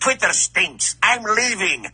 Twitter stinks. I'm leaving.